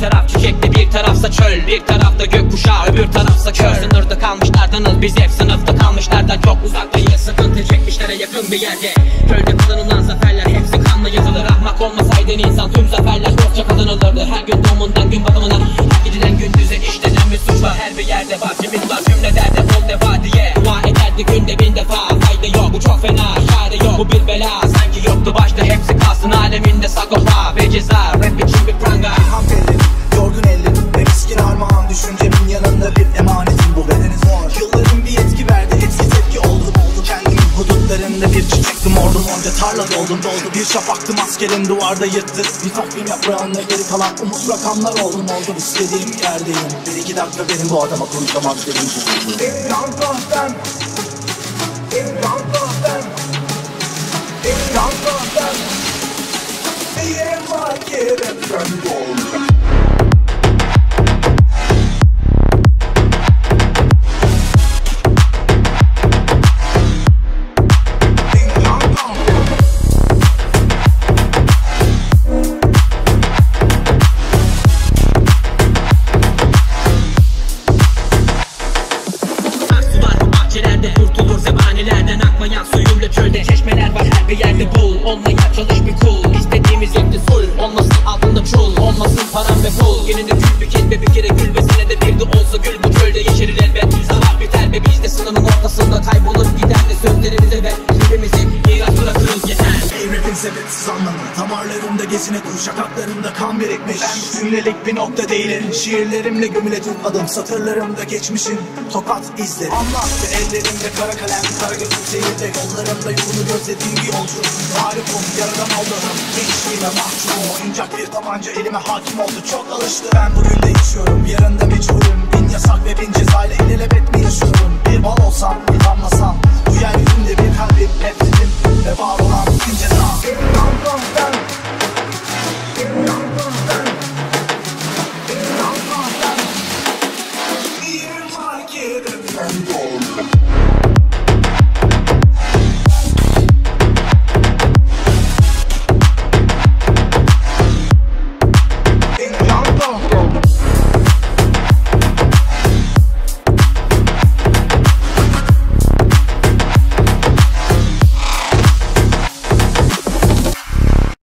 taraf çiçekli bir tarafsa çöl Bir tarafta gökkuşağı öbür tarafsa kör Sınırda kalmışlardanız biz hep sınıfta kalmışlardan çok uzaktayız Sıkıntı çekmişlere yakın bir yerde. Köyde kazanılan zaferler hepsi kanla yazılır. Ahmak olmasaydın insan tüm zaferler dostça kazanılırdı. Her gün doğumundan gün batımına geceden gündüze işlenen bir suç var. Her bir yerde bahçemiz var cümle derde bol defa diye. Dua ederdi günde bin defa Fayda yok. Bu çok fena çare yok. Bu bir bela Sanki yoktu başta. Hepsi kalsın aleminde sakopa ve ceza. Rap için bir pranga. İlham tarla doldum doldu. Bir şafaktım askerim duvarda yırttı. Bir takvim yaprağında geri kalan umut rakamlar oldum oldum istediğim yerdeyim. Bir iki dakika benim bu adama konuşamam dedim. İmran kahvem İmran kahvem İmran kahvem bahçelerde kurtulur zebanilerden Akmayan suyumla çölde çeşmeler var. Her bir yerde bul Olmaya çalış bir kul. İstediğimiz yekti full Olmasın altında çul. Olmasın param ve pul. Gelinde gül bir kez ve bir kere gül ve senede bir de olsa gül bu çölde yeşerir elbet Sabah biter ve biz de sınırın ortasında kaybolup gider de sözlerimize ve Hepimizi miras bırakırız yeter sebepsiz anlamı. Damarlarımda gezine kuş şakaklarımda kan birikmiş. Ben cümlelik bir nokta değilim. Şiirlerimle gömülecek adım Satırlarımda geçmişin tokat izleri. Anlattı ellerimde kara kalem. Kara gözüm seyirde. Yollarımda yolunu gözlediğim bir yolcu. Mağlupum yaradan Allah'ım Gençliğime mahcubum Oyuncak bir tabanca elime hakim oldu. Çok alıştı. Ben bugün de içiyorum Yarın